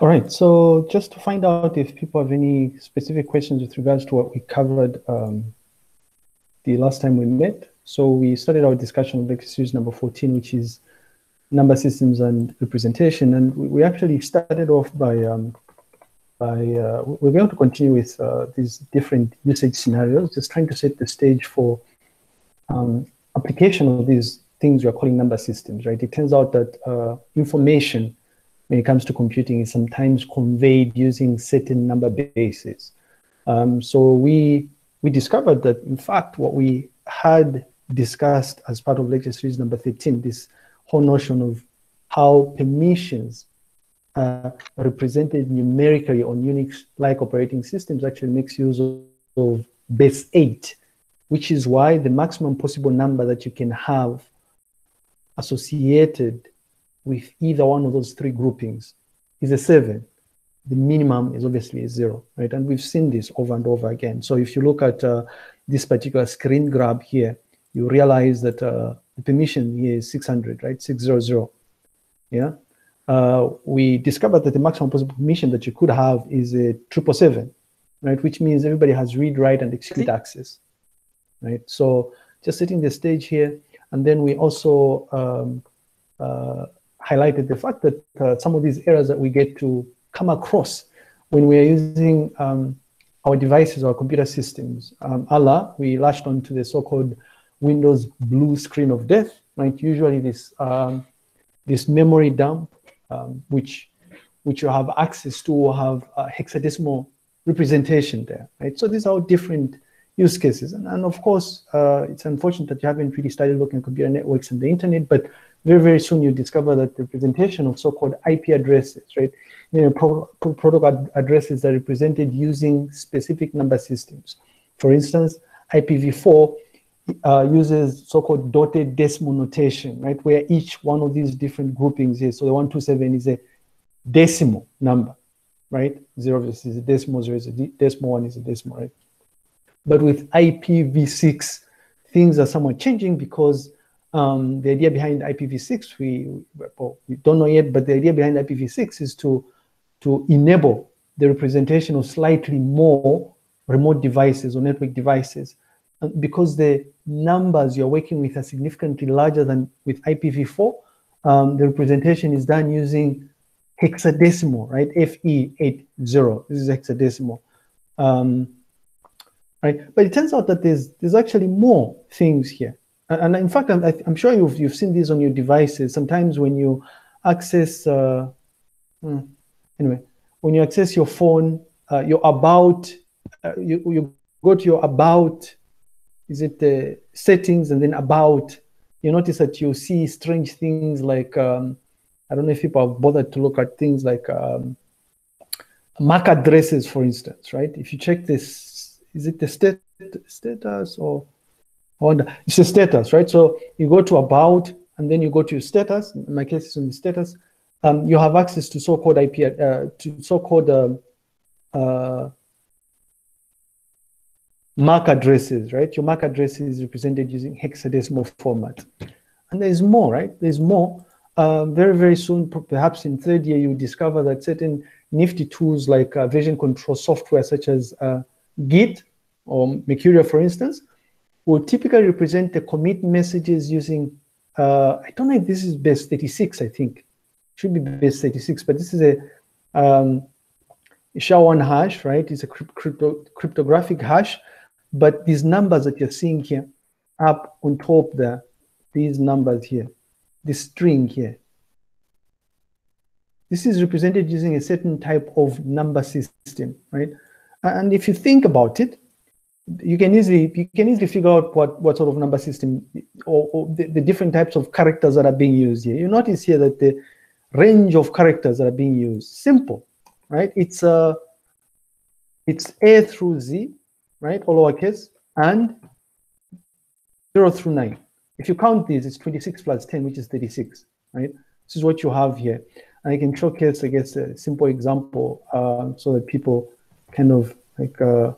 All right, so just to find out if people have any specific questions with regards to what we covered um, the last time we met. So we started our discussion of series number 14, which is number systems and representation. And we, we actually started off by, um, by uh, we're going to continue with uh, these different usage scenarios, just trying to set the stage for um, application of these things we're calling number systems, right? It turns out that uh, information when it comes to computing is sometimes conveyed using certain number bases. Um, so we we discovered that in fact what we had discussed as part of lecture series number 13, this whole notion of how permissions are represented numerically on Unix-like operating systems actually makes use of, of base eight, which is why the maximum possible number that you can have associated with either one of those three groupings is a seven. The minimum is obviously a zero, right? And we've seen this over and over again. So if you look at uh, this particular screen grab here, you realize that uh, the permission here is 600, right? 600. Yeah. Uh, we discovered that the maximum possible permission that you could have is a triple seven, right? Which means everybody has read, write, and execute access, right? So just setting the stage here, and then we also um, uh, highlighted the fact that uh, some of these errors that we get to come across when we are using um, our devices or computer systems. Um, Allah, we latched onto the so-called Windows blue screen of death, right? Usually this um, this memory dump, um, which which you have access to, will have a hexadecimal representation there, right? So these are different use cases, and, and of course, uh, it's unfortunate that you haven't really started looking at computer networks and the internet, but very, very soon you discover that the representation of so-called IP addresses, right? You know, pro pro protocol addresses are represented using specific number systems. For instance, IPv4 uh, uses so-called dotted decimal notation, right? Where each one of these different groupings is, so the 127 is a decimal number, right? Zero is a decimal, zero is a decimal, one is a decimal, right? But with IPv6, things are somewhat changing because um, the idea behind IPv6, we, well, we don't know yet, but the idea behind IPv6 is to, to enable the representation of slightly more remote devices or network devices because the numbers you're working with are significantly larger than with IPv4, um, the representation is done using hexadecimal, right? FE80. This is hexadecimal. Um, right? But it turns out that there's there's actually more things here. And, in fact, I'm, I'm, sure you've you've seen these on your devices. Sometimes when you access, uh, hmm, anyway, when you access your phone, uh, your about, uh, you you go to your about is it the settings and then about you notice that you see strange things like um, i don't know if people have bothered to look at things like um, mac addresses for instance right if you check this is it the stat status or it's a status right so you go to about and then you go to your status in my case it's on the status um, you have access to so-called ip uh, to so-called um, uh, MAC addresses, right? Your MAC address is represented using hexadecimal format. And there's more, right? There's more. Uh, very, very soon, perhaps in third year, you discover that certain nifty tools like uh, version control software, such as uh, Git or Mercurial, for instance, will typically represent the commit messages using, uh, I don't know if this is base 36, I think. Should be base 36, but this is a um, SHA-1 hash, right? It's a crypto cryptographic hash but these numbers that you're seeing here up on top there, these numbers here, this string here, this is represented using a certain type of number system, right? And if you think about it, you can easily you can easily figure out what what sort of number system or, or the, the, different types of characters that are being used here. You notice here that the range of characters that are being used simple, right? It's uh it's A through Z, right? All lowercase, and 0 through 9. If you count these, it's 26 plus 10, which is 36, right? This is what you have here. And I can showcase, I guess, a simple example uh, so that people kind of like uh,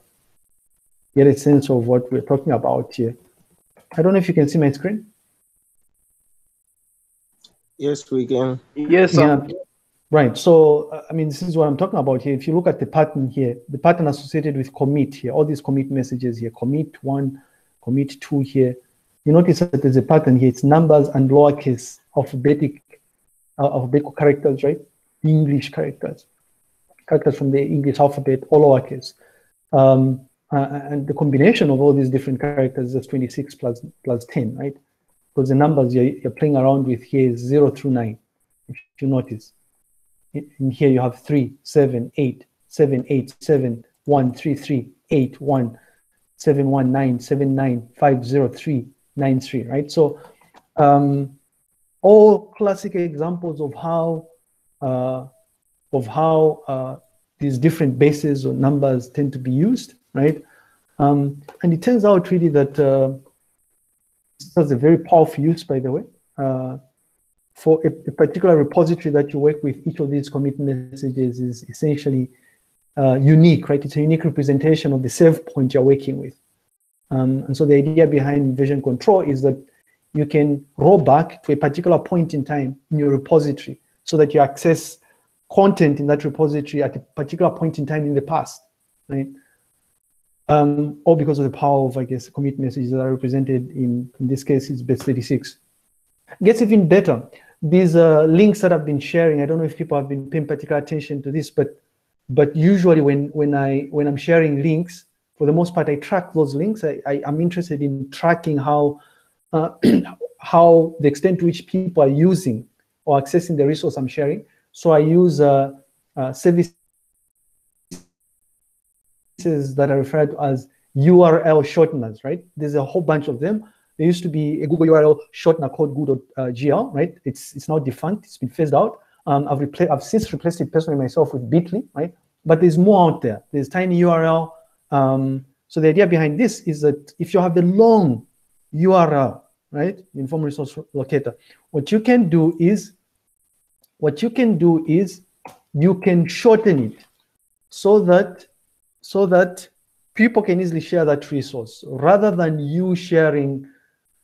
get a sense of what we're talking about here. I don't know if you can see my screen. Yes, we can. Yes, sir. Yeah. Right. So, uh, I mean, this is what I'm talking about here. If you look at the pattern here, the pattern associated with commit here, all these commit messages here, commit one, commit two here, you notice that there's a pattern here. It's numbers and lowercase alphabetic, uh, alphabetical characters, right? English characters, characters from the English alphabet, all lowercase. Um, and the combination of all these different characters is 26 plus, plus 10, right? Because the numbers you're, you're playing around with here is 0 through 9, if you notice. In here you have 3, 7, 8, 7, 8, 7, 1, 3, 3, 8, 1, 7, 1, 9, 7, 9, 5, 0, 3, 9, 3, right? So um, all classic examples of how uh, of how uh, these different bases or numbers tend to be used, right? Um, and it turns out really that uh, this has a very powerful use, by the way. Uh, for a, a, particular repository that you work with, each of these commit messages is essentially uh, unique, right? It's a unique representation of the save point you're working with. Um, and so the idea behind version control is that you can roll back to a particular point in time in your repository so that you access content in that repository at a particular point in time in the past, right? Um, or because of the power of, I guess, commit messages that are represented in, in this case, it's base 36. It gets even better. These uh, links that I've been sharing, I don't know if people have been paying particular attention to this, but but usually when when I when I'm sharing links, for the most part, I track those links. I, I am interested in tracking how uh, how the extent to which people are using or accessing the resource I'm sharing. So I use uh, uh, services that are referred to as URL shorteners, right? There's a whole bunch of them. There used to be a Google URL shortener called Google.gl, right? It's it's now defunct. It's been phased out. Um, I've replaced. I've since replaced it personally myself with Bitly, right? But there's more out there. There's Tiny URL. Um, so the idea behind this is that if you have the long URL, right, uniform resource locator, what you can do is what you can do is you can shorten it so that so that people can easily share that resource rather than you sharing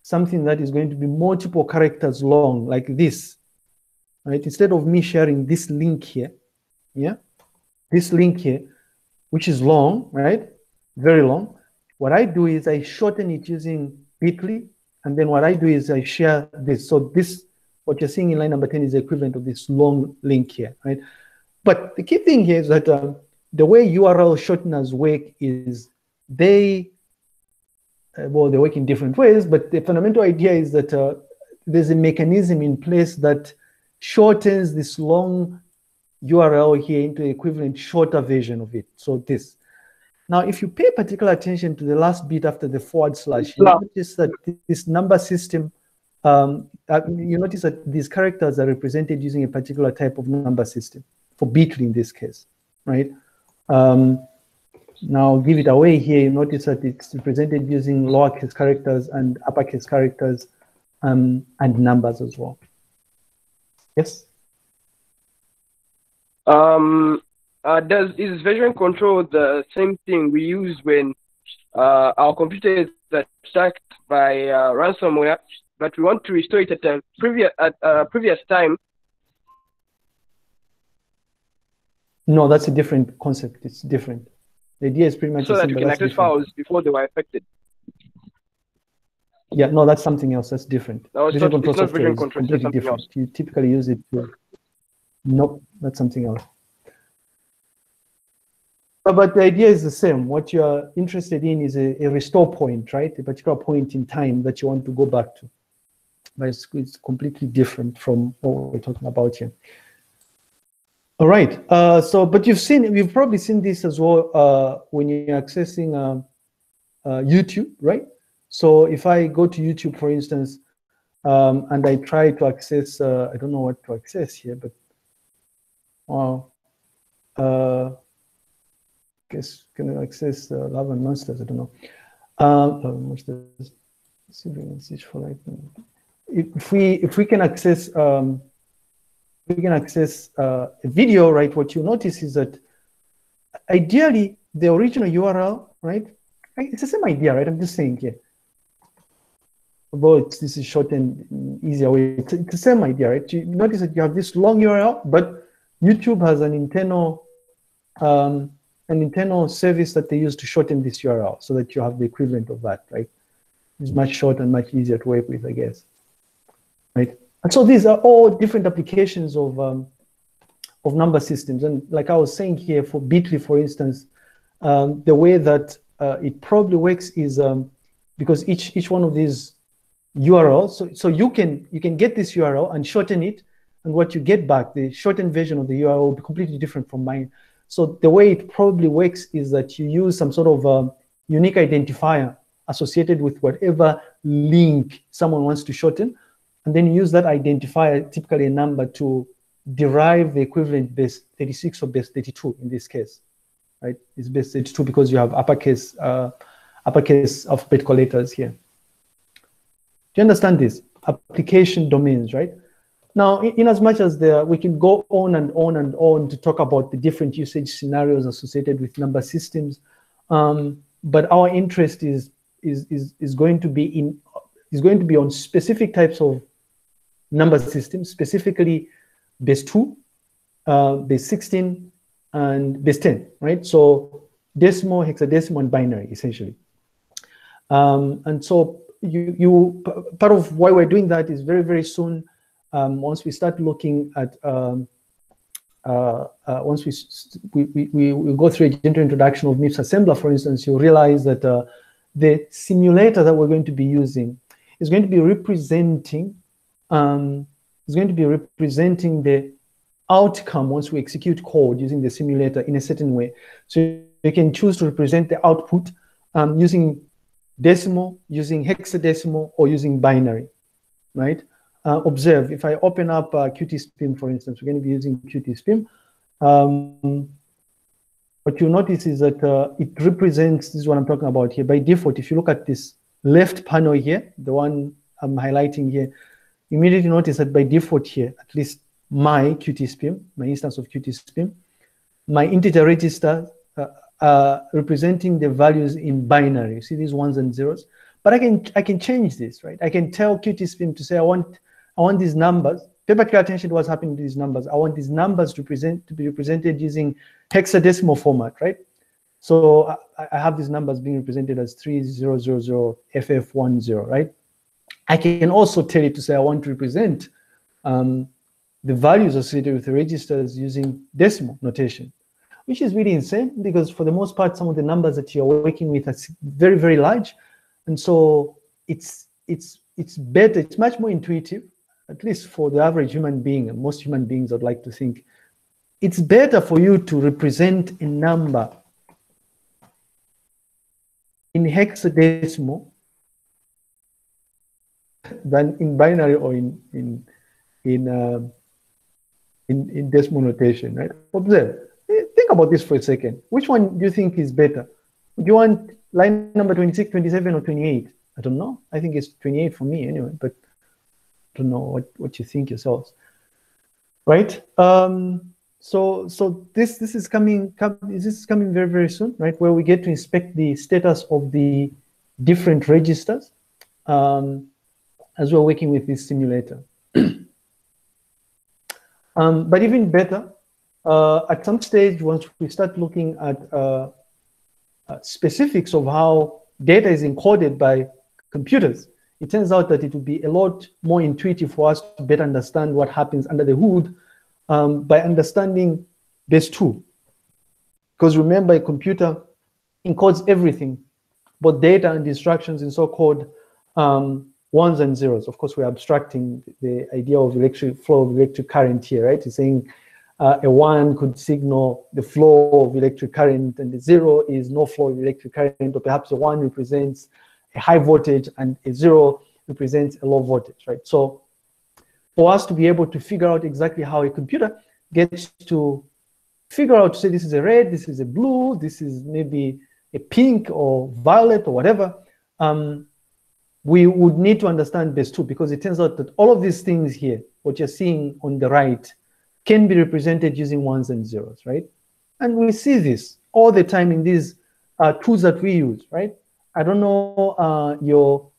something that is going to be multiple characters long like this right? Instead of me sharing this link here yeah? This link here which is long right? Very long. What i do is i shorten it using bitly and then what i do is i share this. So this what you're seeing in line number 10 is the equivalent of this long link here, right? But the key thing here is that uh, the way URL shorteners work is they, uh, well, they work in different ways, but the fundamental idea is that uh, there's a mechanism in place that shortens this long URL here into the equivalent shorter version of it. So this. Now, if you pay particular attention to the last bit after the forward slash, you notice that this number system um, uh, you notice that these characters are represented using a particular type of number system, for Bitly in this case, right? Um, now give it away here, you notice that it's represented using lowercase characters and uppercase characters um, and numbers as well. Yes? Um, uh, does is version control the same thing we use when uh, our computer is attacked by uh, ransomware but we want to restore it at a previous at a previous time. No, that's a different concept. It's different. The idea is pretty much so that you can access files before they were affected. Yeah, no, that's something else. That's different. No, it's not, not version control. Completely different. Else. You typically use it. To... Nope, that's something else. But the idea is the same. What you're interested in is a, a, restore point, right? A particular point in time that you want to go back to but it's, it's completely different from what we're talking about here. All right. Uh, so, but you've seen, you've probably seen this as well uh, when you're accessing uh, uh YouTube, right? So, if I go to YouTube, for instance, um, and I try to access, uh, I don't know what to access here, but well, uh, guess can I access uh, Love and Monsters? I don't know. Um, uh, monsters, for if we if we can access um, we can access uh, a video, right? What you notice is that ideally the original URL, right? It's the same idea, right? I'm just saying here. But this is shortened, easier way. It's, it's, the same idea, right? You notice that you have this long URL, but YouTube has an internal um, an internal service that they use to shorten this URL so that you have the equivalent of that, right? It's much shorter and much easier to work with, I guess. Right? And so these are all different applications of um, of number systems. And like I was saying here for Bitly, for instance, um, the way that uh, it probably works is um, because each each one of these URLs, so, so you can you can get this URL and shorten it, and what you get back, the shortened version of the URL will be completely different from mine. So the way it probably works is that you use some sort of um, unique identifier associated with whatever link someone wants to shorten, and then use that identifier, typically a number, to derive the equivalent base 36 or base 32 in this case, right? It's base 32 because you have uppercase, uh, uppercase alphabetical letters here. Do you understand this? Application domains, right? Now, in, as much as there, we can go on and on and on to talk about the different usage scenarios associated with number systems, um, but our interest is, is, is, is going to be in is going to be on specific types of number systems, specifically base 2, uh, base 16, and base 10, right? So decimal, hexadecimal, and binary, essentially. Um, and so you, you part of why we're doing that is very, very soon, um, once we start looking at, um, uh, uh, once we, we, we, we, go through a gentle introduction of MIPS assembler, for instance, you'll realize that uh, the simulator that we're going to be using is going to be representing um, is going to be representing the outcome once we execute code using the simulator in a certain way. So you can choose to represent the output um, using decimal, using hexadecimal, or using binary, right? Uh, observe, if I open up uh, QtSpim, for instance, we're going to be using QtSpim. Um, what you notice is that uh, it represents, this is what I'm talking about here. By default, if you look at this left panel here, the one I'm highlighting here, immediately notice that by default here, at least my QtSpim, my instance of QtSpim, my integer register uh, uh, representing the values in binary. You see these ones and zeros, but I can I can change this, right? I can tell QtSpim to say I want I want these numbers. Pay particular attention to what's happening to these numbers. I want these numbers to present to be represented using hexadecimal format, right? So I, I have these numbers being represented as 3000FF10, right? I can also tell it to say I want to represent um, the values associated with the registers using decimal notation, which is really insane because for the most part, some of the numbers that you're working with are very, very large. And so it's, it's, it's better, it's much more intuitive, at least for the average human being, and most human beings would like to think, it's better for you to represent a number in hexadecimal than in binary or in in in uh, in, in decimal notation, right? Observe. Eh, think about this for a second. Which one do you think is better? Do you want line number 26, 27, or 28? I don't know. I think it's 28 for me anyway, but I don't know what, what you think yourselves. Right? Um, so so this this is coming this is coming very, very soon, right? Where we get to inspect the status of the different registers. Um, as we're working with this simulator. um, but even better, uh, at some stage, once we start looking at uh, uh, specifics of how data is encoded by computers, it turns out that it would be a lot more intuitive for us to better understand what happens under the hood um, by understanding base two. Because remember, a computer encodes everything, both data and instructions in so-called um, ones and zeros. Of course, we're abstracting the idea of electric flow of electric current here, right? It's saying uh, a one could signal the flow of electric current and the zero is no flow of electric current, or perhaps a one represents a high voltage and a zero represents a low voltage, right? So for us to be able to figure out exactly how a computer gets to figure out, say this is a red, this is a blue, this is maybe a pink or violet or whatever, um, we would need to understand base two because it turns out that all of these things here, what you're seeing on the right, can be represented using ones and zeros, right? And we see this all the time in these uh, tools that we use, right? I don't know uh, your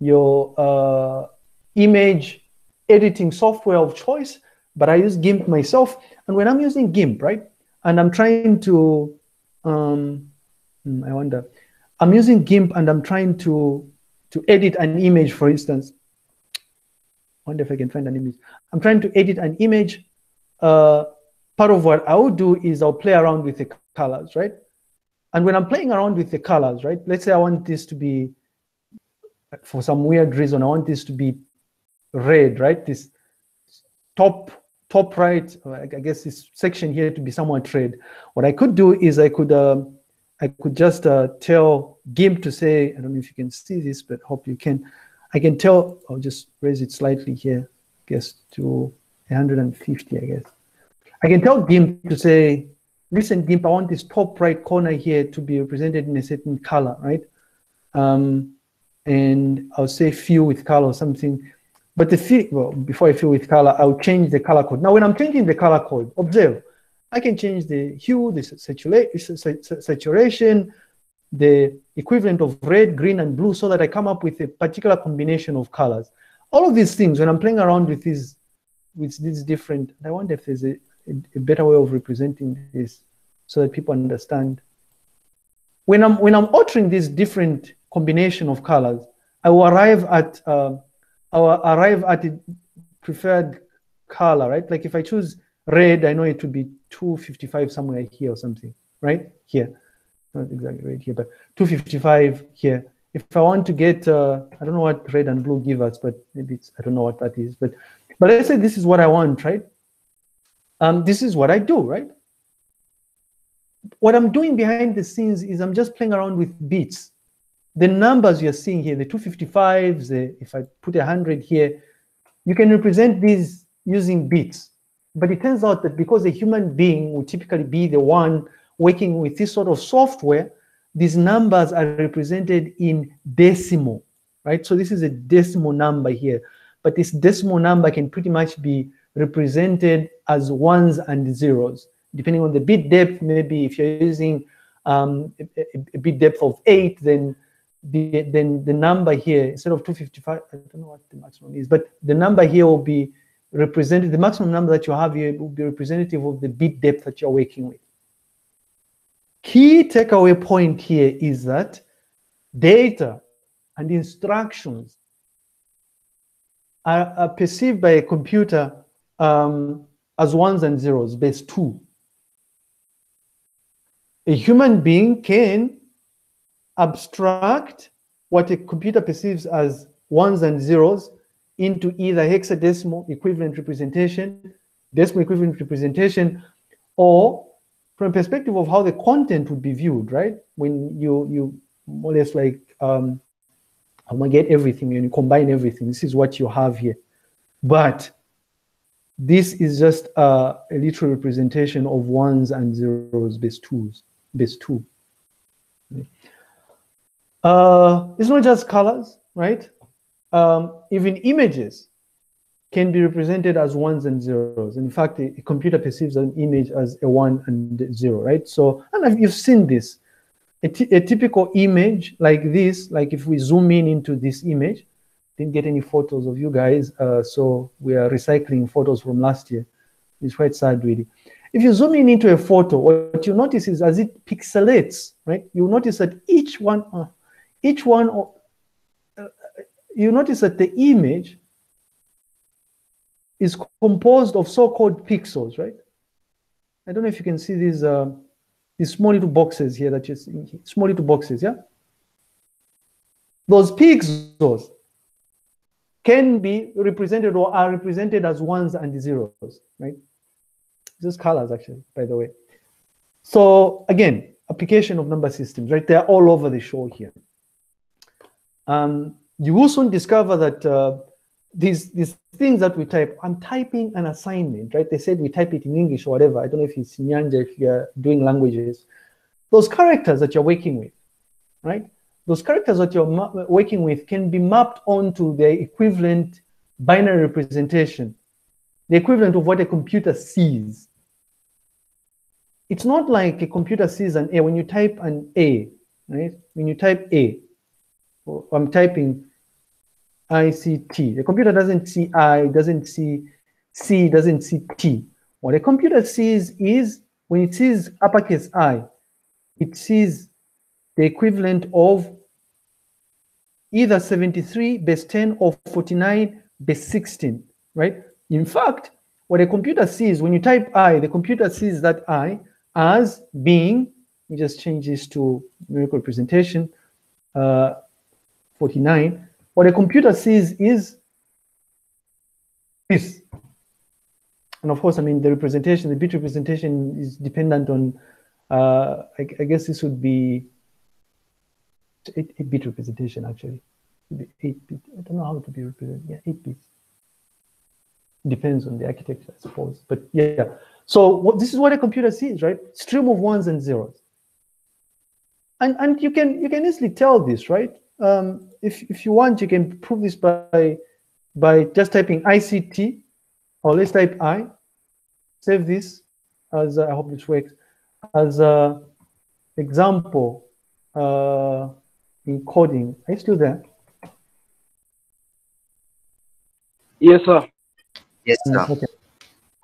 your uh, image editing software of choice, but I use GIMP myself. And when I'm using GIMP, right, and I'm trying to, um, hmm, I wonder, I'm using GIMP and I'm trying to to edit an image, for instance. I wonder if I can find an image. I'm trying to edit an image. Uh, part of what I will do is I'll play around with the colors, right? And when I'm playing around with the colors, right? Let's say I want this to be, for some weird reason, I want this to be red, right? This top top right, I guess this section here to be somewhat red. What I could do is I could um, I could just uh, tell GIMP to say, I don't know if you can see this, but hope you can. I can tell, I'll just raise it slightly here, I guess to 150, I guess. I can tell GIMP to say, listen, GIMP, I want this top right corner here to be represented in a certain color, right? Um, and I'll say fill with color or something. But the fill, well, before I fill with color, I'll change the color code. Now, when I'm changing the color code, observe, I can change the hue, the saturation, the equivalent of red, green, and blue so that I come up with a particular combination of colors. All of these things, when I'm playing around with these, with these different, I wonder if there's a, a, better way of representing this so that people understand. When I'm, when I'm altering this different combination of colors, I will arrive at, uh, I will arrive at a preferred color, right? Like if I choose red, I know it would be 255 somewhere here or something, right? Here, not exactly right here, but 255 here. If I want to get, uh, I don't know what red and blue give us, but maybe it's, I don't know what that is, but, but let's say this is what I want, right? Um, this is what I do, right? What I'm doing behind the scenes is I'm just playing around with bits. The numbers you're seeing here, the 255s, the, if I put 100 here, you can represent these using bits. But it turns out that because a human being would typically be the one working with this sort of software, these numbers are represented in decimal, right? So this is a decimal number here, but this decimal number can pretty much be represented as ones and zeros, depending on the bit depth. Maybe if you're using um, a, a, bit depth of eight, then the then the number here instead of 255, I don't know what the maximum is, but the number here will be represented, the maximum number that you have here will be representative of the bit depth that you're working with. Key takeaway point here is that data and instructions are, are perceived by a computer um, as ones and zeros, base two. A human being can abstract what a computer perceives as ones and zeros into either hexadecimal equivalent representation, decimal equivalent representation, or from a perspective of how the content would be viewed, right? When you you more or less like um, I'm gonna get everything and you combine everything. This is what you have here, but this is just uh, a literal representation of ones and zeros base twos, base two. Uh, it's not just colors, right? Um, even images can be represented as ones and zeros. In fact, a, a, computer perceives an image as a one and zero, right? So, and you've seen this. A, typical image like this, like if we zoom in into this image, didn't get any photos of you guys, uh, so we are recycling photos from last year. It's quite sad, really. If you zoom in into a photo, what you notice is as it pixelates, right? You notice that each one, uh, each one you notice that the image is composed of so-called pixels, right? I don't know if you can see these uh, these small little boxes here that you see, small little boxes, yeah? Those pixels can be represented or are represented as ones and zeros, right? Just colors actually, by the way. So again, application of number systems, right? They're all over the show here. Um, you will soon discover that uh, these these things that we type, I'm typing an assignment, right? They said we type it in English or whatever. I don't know if it's Nyanja, if you're doing languages. Those characters that you're working with, right? Those characters that you're working with can be mapped onto the equivalent binary representation, the equivalent of what a computer sees. It's not like a computer sees an A. When you type an A, right? When you type A, I'm typing ICT. The computer doesn't see I, doesn't see C doesn't see T. What a computer sees is when it sees uppercase I, it sees the equivalent of either 73 base 10 or 49 base 16, right? In fact, what a computer sees, when you type I, the computer sees that I as being, me just change this to numerical representation, uh, 49. What a computer sees is this. And of course, I mean, the representation, the bit representation is dependent on, uh, I, I guess this would be 8, 8 bit representation actually. 8 bit. I don't know how to be represented. Yeah, 8 bits. Depends on the architecture, I suppose. But yeah. So what, this is what a computer sees, right? Stream of ones and zeros. And and you can you can easily tell this, right? Um, if if you want, you can prove this by by just typing ICT, or let's type I. Save this as uh, I hope this works as a example. Uh, encoding. Are you still there? Yes, sir. Yes, sir. Okay.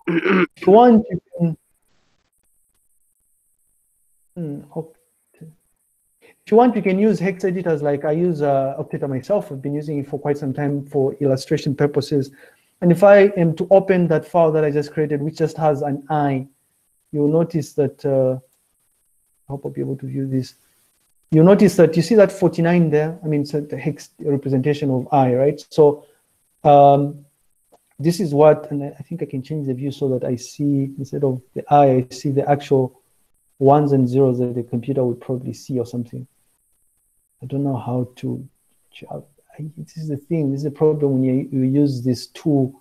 if you want, you can. Hmm, okay. You want, you can use hex editors like I use uh, myself. I've been using it for quite some time for illustration purposes. And if I am to open that file that I just created, which just has an I, you'll notice that, uh, I hope I'll be able to view this You'll notice that you see that 49 there. I mean, it's the hex representation of I, right? So um, this is what, and I think I can change the view so that I see, instead of the I, I see the actual ones and zeros that the computer would probably see or something. I don't know how to, uh, I, this is the thing, this is the problem when you, you use this tool.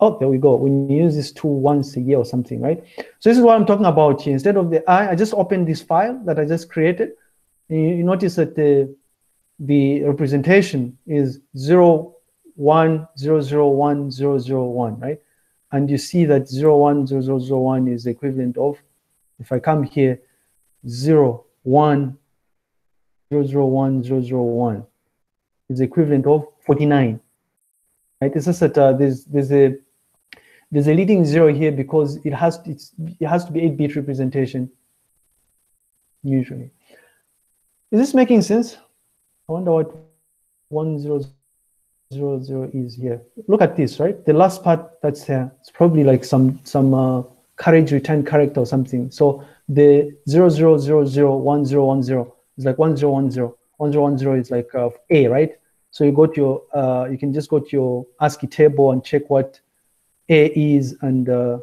Oh, there we go. When you use this tool once a year or something, right? So this is what I'm talking about here. Instead of the I, I just opened this file that I just created you notice that the, the representation is 0, 1, 0, 0, 1, 0, 0, 1, right? And you see that 0, 1, 0, 0, 0, 1 is equivalent of, if I come here, 0, 1, 0, 0, 1, 0, 0, 1 is equivalent of 49, right? It's just that uh, there's, there's a there's a leading zero here because it has it's, it has to be 8-bit representation usually. Is this making sense? I wonder what 1000 is here. Look at this, right? The last part that's here, it's probably like some some uh, carriage return character or something. So the 00001010 is like 1010. 1010 is like uh, A, right? So you go to your, uh, you can just go to your ASCII table and check what A is and uh,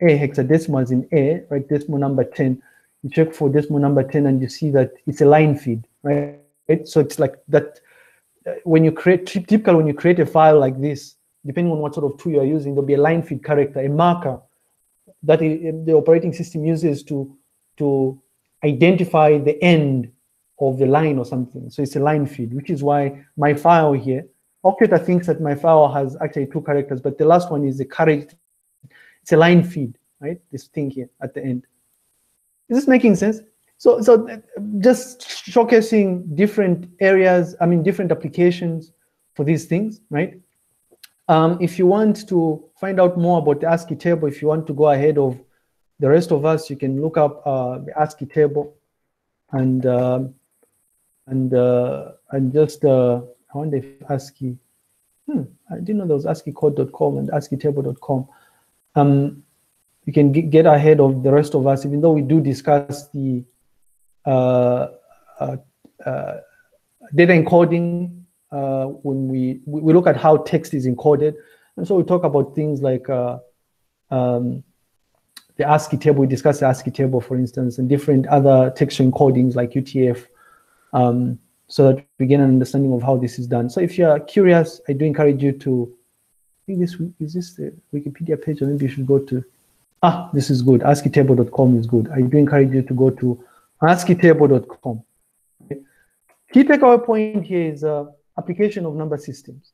A hexadecimal is in A, right? Decimal number 10 you check for decimal number 10 and you see that it's a line feed, right? So it's like that, uh, when you create, typically when you create a file like this, depending on what sort of tool you're using, there'll be a line feed character, a marker that the operating system uses to, to identify the end of the line or something. So it's a line feed, which is why my file here, Okteta thinks that my file has actually two characters, but the last one is a character, it's a line feed, right? This thing here at the end. Is this making sense? So, so just showcasing different areas, I mean, different applications for these things, right? Um, if you want to find out more about the ASCII table, if you want to go ahead of the rest of us, you can look up uh, the ASCII table and uh, and uh, and just uh, I wonder if ASCII. Hmm, I didn't know there was ASCIIcode.com and ASCIItable.com. Um, you can get ahead of the rest of us, even though we do discuss the uh, uh, uh, data encoding uh, when we, we look at how text is encoded. And so we talk about things like uh, um, the ASCII table, we discuss the ASCII table, for instance, and different other texture encodings like UTF, um, so that we get an understanding of how this is done. So if you're curious, I do encourage you to, I think this, is this the Wikipedia page, or maybe you should go to ah, this is good, ASCIItable.com is good. I do encourage you to go to ASCIItable.com. Okay. Key takeaway point here is uh, application of number systems.